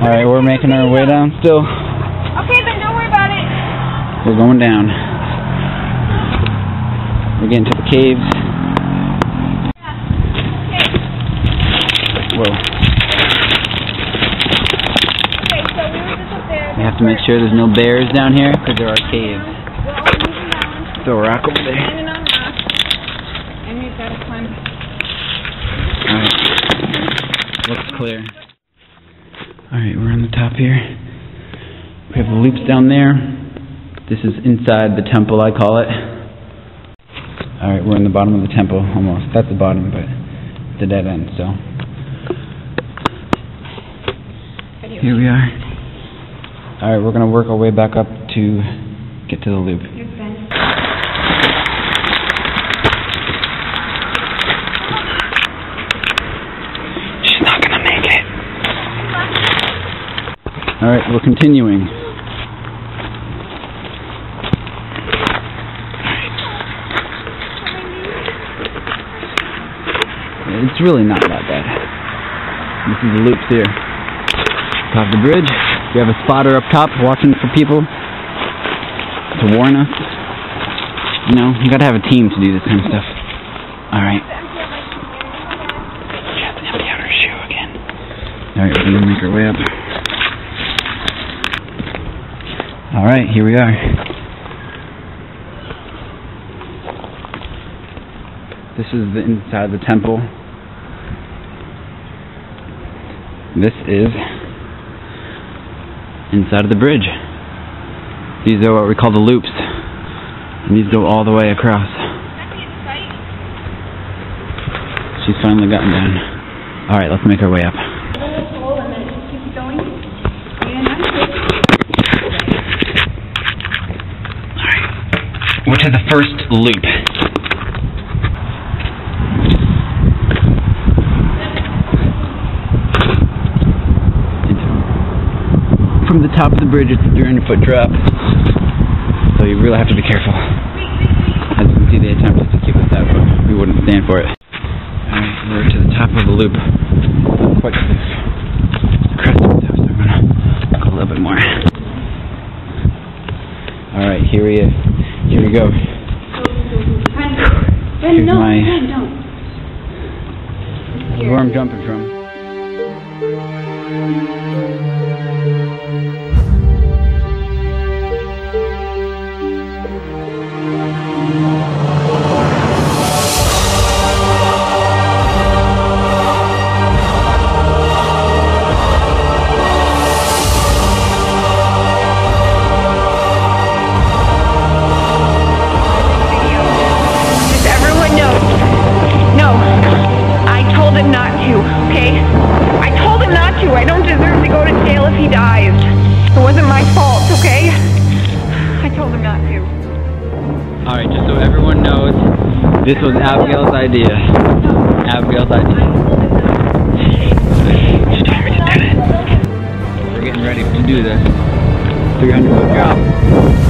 making our way down still. Okay, then don't worry about it. We're going down. We're getting to the caves. Yeah. Okay. Whoa. Okay, so we were just up there. We have to make sure there's no bears down here because there are caves. We're all moving down, Throw a rock over there. standing on rocks, and we've got to climb. Alright. Looks clear. Alright, we're on the top here. We have the loops down there. This is inside the temple, I call it. Alright, we're in the bottom of the temple, almost. That's the bottom, but the dead end, so. Here we are. Alright, we're gonna work our way back up to get to the loop. She's not gonna make it. Alright, we're continuing. It's really not that bad. This is the loops here. Top of the bridge. We have a spotter up top watching for people to warn us. You know, you gotta have a team to do this kind of stuff. Alright. Alright, we're gonna make our way up. Alright, here we are. This is the inside of the temple. This is inside of the bridge. These are what we call the loops. And these go all the way across. She's finally gotten down. Alright, let's make our way up. To the first loop. From the top of the bridge, it's a 300 foot drop. So you really have to be careful. As you can see, they attempted to keep us out, but we wouldn't stand for it. Alright, we're to the top of the loop. Not quite to the crest of it, so we're gonna go a little bit more. Alright, here we here we go. Here's my where I'm jumping from. Okay? I told him not to. I don't deserve to go to jail if he dies. It wasn't my fault, okay? I told him not to. Alright, just so everyone knows, this was Abigail's idea. Abigail's idea. She told me to do it. We're getting ready to do this. 300 foot drop.